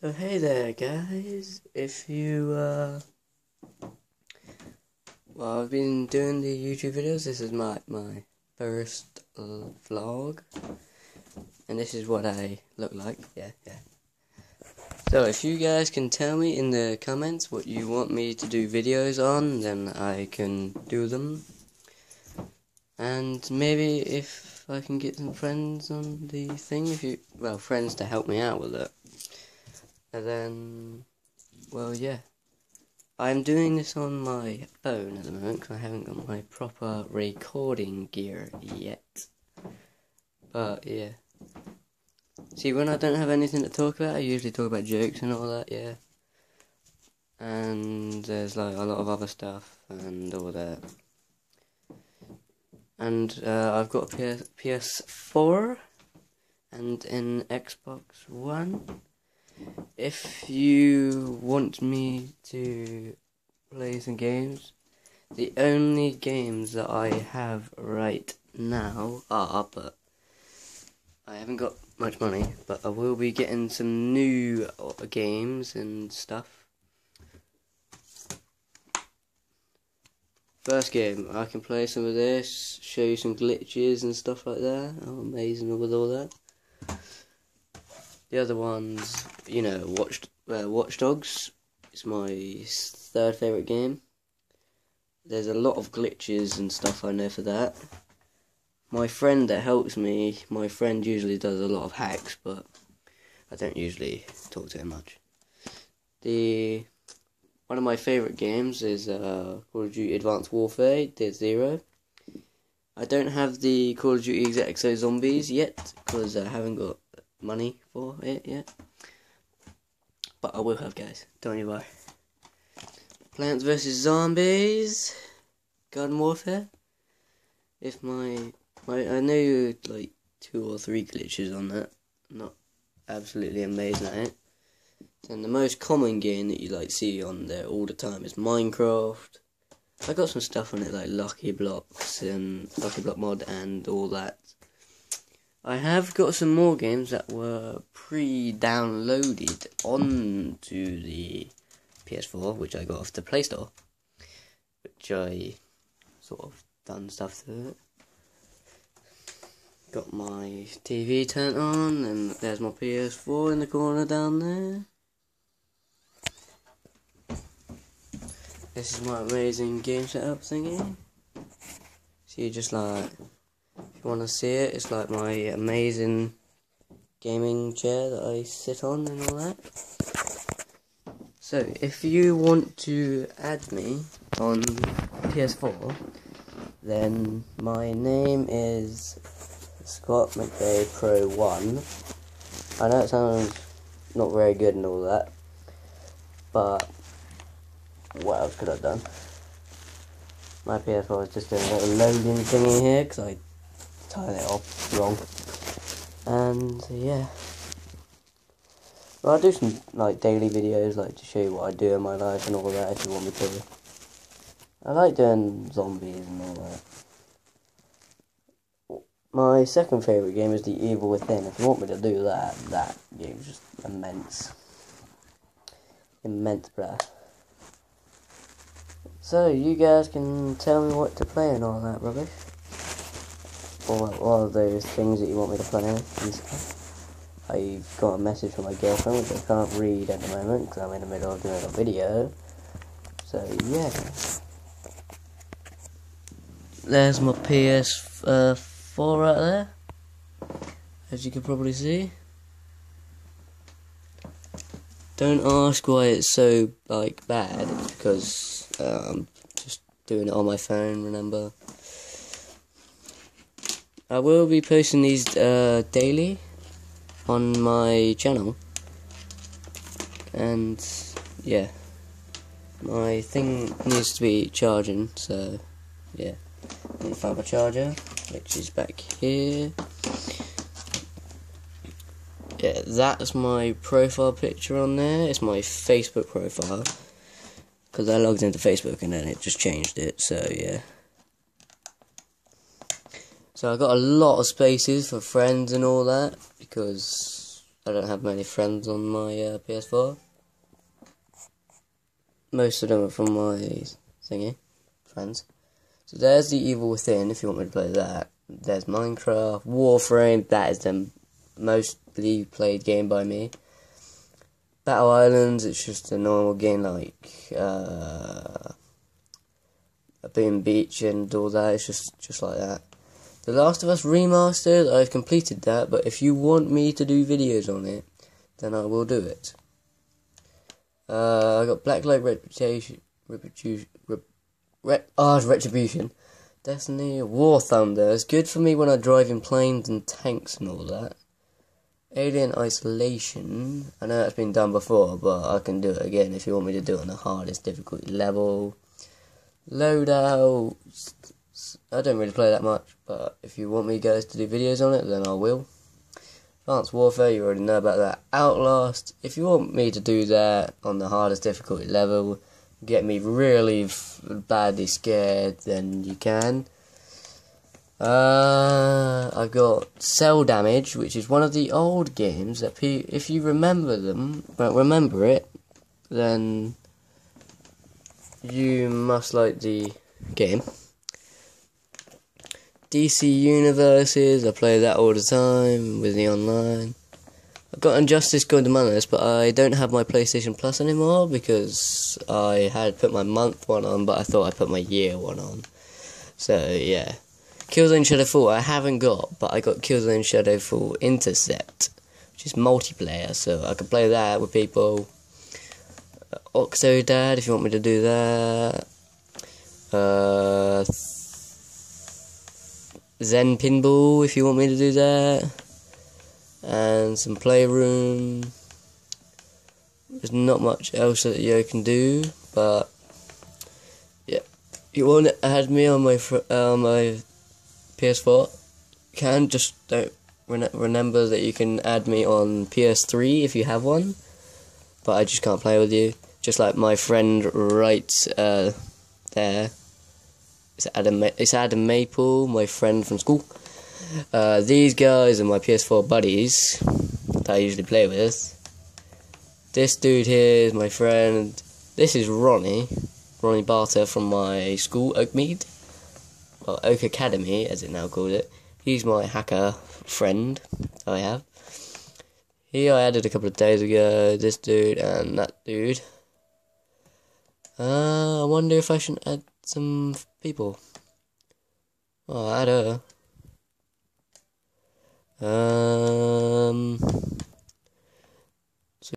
So hey there guys, if you uh well I've been doing the YouTube videos, this is my my first uh, vlog and this is what I look like, yeah, yeah. So if you guys can tell me in the comments what you want me to do videos on, then I can do them. And maybe if I can get some friends on the thing, if you, well, friends to help me out with it. And then, well, yeah. I'm doing this on my phone at the moment because I haven't got my proper recording gear yet. But, yeah. See, when I don't have anything to talk about, I usually talk about jokes and all that, yeah. And there's like a lot of other stuff and all that. And uh, I've got a PS- PS4 and an Xbox One if you want me to play some games, the only games that I have right now are, but I haven't got much money, but I will be getting some new uh, games and stuff. First game, I can play some of this, show you some glitches and stuff like that. I'm amazing with all that. The other ones, you know, Watch uh, Watch Dogs. It's my third favorite game. There's a lot of glitches and stuff I know for that. My friend that helps me, my friend usually does a lot of hacks, but I don't usually talk to him much. The one of my favorite games is uh, Call of Duty Advanced Warfare, Day Zero. I don't have the Call of Duty Exo Zombies yet because I haven't got money for it yet. I will have, guys. Don't you worry. Plants vs Zombies, Garden Warfare. If my my I know like two or three glitches on that. not absolutely amazing at it. And the most common game that you like see on there all the time is Minecraft. I got some stuff on it like Lucky Blocks and Lucky Block Mod and all that. I have got some more games that were pre-downloaded onto the PS4, which I got off the Play Store, which I sort of done stuff to it. Got my TV turned on, and there's my PS4 in the corner down there. This is my amazing game setup thingy. See, just like you want to see it, it's like my amazing gaming chair that I sit on and all that. So, if you want to add me on PS4, then my name is Scott McVey Pro 1. I know it sounds not very good and all that, but what else could I have done? My PS4 is just doing a little loading thingy here because I tying it off wrong. And uh, yeah. Well, I'll do some like daily videos, like to show you what I do in my life and all that. If you want me to. I like doing zombies and all that. My second favourite game is The Evil Within. If you want me to do that, that game's just immense. Immense, bruh. So, you guys can tell me what to play and all that rubbish all, all of those things that you want me to play and stuff. I've got a message from my girlfriend which I can't read at the moment because I'm in the middle of doing a video. So yeah. There's my PS4 uh, right there. As you can probably see. Don't ask why it's so like bad. It's because I'm just doing it on my phone. Remember. I will be posting these uh, daily on my channel. And yeah, my thing needs to be charging, so yeah. Me find my charger, which is back here. Yeah, that's my profile picture on there. It's my Facebook profile. Because I logged into Facebook and then it just changed it, so yeah. So I got a lot of spaces for friends and all that because I don't have many friends on my uh, PS4. Most of them are from my thingy, friends. So there's the Evil Within, if you want me to play that. There's Minecraft, Warframe, that is the mostly played game by me. Battle Islands, it's just a normal game like uh, Boom Beach and all that. It's just just like that. The Last of Us Remastered, I've completed that, but if you want me to do videos on it, then I will do it. Uh, I got Blacklight Reputation, Reputation, Rep, Rep, oh, Retribution, Destiny, War Thunder. It's good for me when I drive in planes and tanks and all that. Alien Isolation. I know that's been done before, but I can do it again if you want me to do it on the hardest difficulty level. Loadout. I don't really play that much, but if you want me guys to do videos on it, then I will. Advanced Warfare, you already know about that. Outlast, if you want me to do that on the hardest difficulty level, get me really badly scared, then you can. Uh, I've got Cel Damage, which is one of the old games that pe- if you remember them, but remember it, then you must like the game. DC Universes, I play that all the time with the online. I've got Injustice Among Us, but I don't have my PlayStation Plus anymore because I had put my month one on, but I thought I put my year one on. So, yeah. Killzone Shadowfall I haven't got, but I got Killzone Shadowfall Intercept, which is multiplayer, so I can play that with people. Uh, Octodad, if you want me to do that. Uh, Zen Pinball, if you want me to do that. And some Playroom. There's not much else that you can do, but yeah. You want to add me on my uh, my PS4 can just don't re- remember that you can add me on PS3 if you have one, but I just can't play with you. Just like my friend right uh, there. It's Adam. It's Adam Maple, my friend from school. Uh, these guys are my PS4 buddies that I usually play with. This dude here is my friend. This is Ronnie, Ronnie Barter from my school, Oakmead well, Oak Academy, as it now called it. He's my hacker friend I have. He I added a couple of days ago, this dude and that dude. Uh, I wonder if I should add some people. Oh, add her. Um...